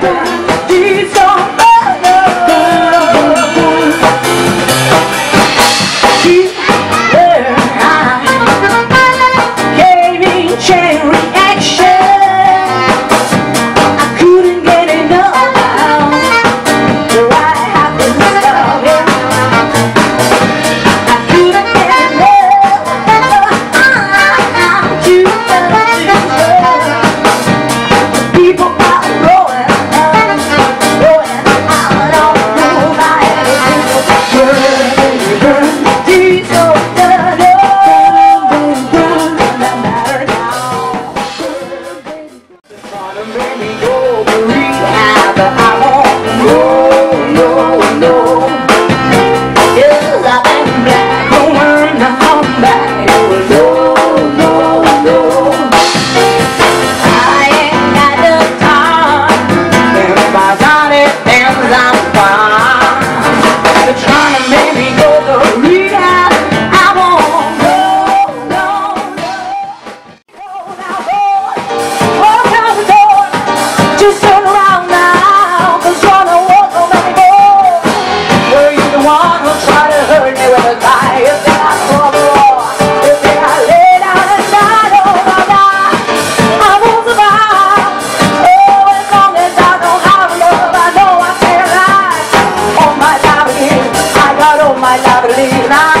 Thank. Marie. Just turn around now, cause you're not want no anymore. Were you the one who tried to hurt me with a lie? If that I saw the war? Is that I lay down and died? Oh my God, I won't survive. Oh, as long as I know how to love, I know I can't lie. All my life I got all my life to live.